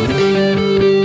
Música